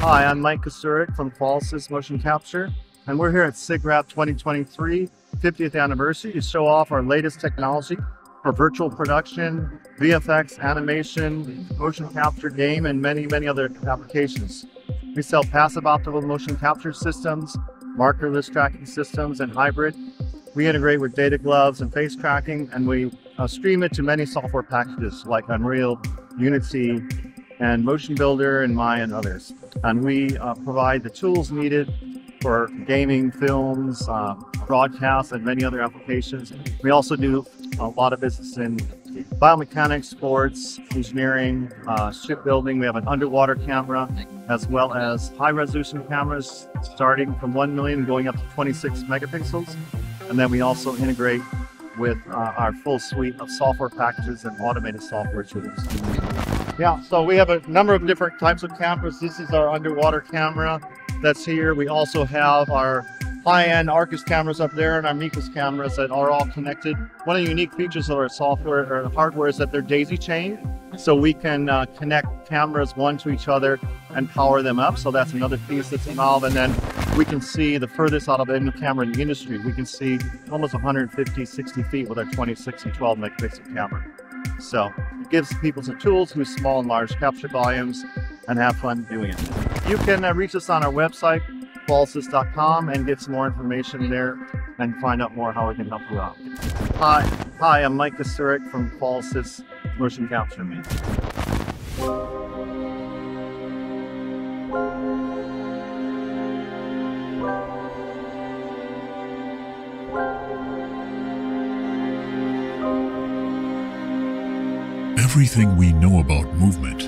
Hi, I'm Mike Kasurik from Qualisys Motion Capture, and we're here at SIGGRAPH 2023 50th anniversary to show off our latest technology for virtual production, VFX, animation, motion capture, game, and many, many other applications. We sell passive optical motion capture systems, markerless tracking systems, and hybrid. We integrate with data gloves and face tracking, and we uh, stream it to many software packages like Unreal, Unity, and Motion Builder, and Maya, and others. And we uh, provide the tools needed for gaming, films, uh, broadcasts, and many other applications. We also do a lot of business in biomechanics, sports, engineering, uh, shipbuilding. We have an underwater camera, as well as high resolution cameras starting from 1 million going up to 26 megapixels. And then we also integrate with uh, our full suite of software packages and automated software tools. Yeah, so we have a number of different types of cameras. This is our underwater camera that's here. We also have our high-end Arqus cameras up there and our Miqus cameras that are all connected. One of the unique features of our software or hardware is that they're daisy chained. So we can uh, connect cameras one to each other and power them up. So that's another piece that's involved. And then we can see the furthest out of any camera in the industry. We can see almost 150, 60 feet with our 26 and 12 megapixel camera. So it gives people some tools who small and large capture volumes and have fun doing it. You can uh, reach us on our website, qualisys.com, and get some more information there and find out more how we can help you out. Hi, hi I'm Mike Kasurik from Qualisys Motion Capture. Everything we know about movement,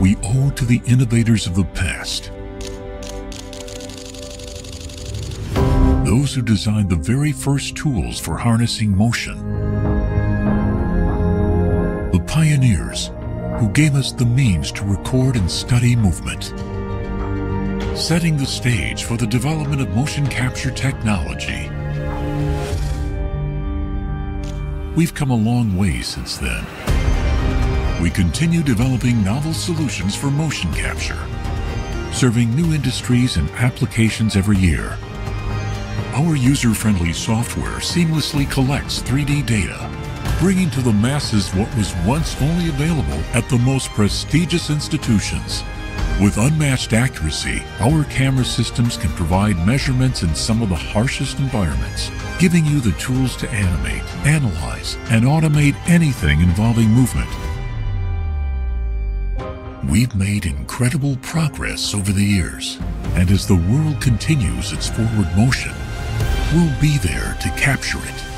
we owe to the innovators of the past. Those who designed the very first tools for harnessing motion. The pioneers who gave us the means to record and study movement. Setting the stage for the development of motion capture technology. We've come a long way since then. We continue developing novel solutions for motion capture, serving new industries and applications every year. Our user-friendly software seamlessly collects 3D data, bringing to the masses what was once only available at the most prestigious institutions. With unmatched accuracy, our camera systems can provide measurements in some of the harshest environments, giving you the tools to animate, analyze, and automate anything involving movement. We've made incredible progress over the years, and as the world continues its forward motion, we'll be there to capture it